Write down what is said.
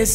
ये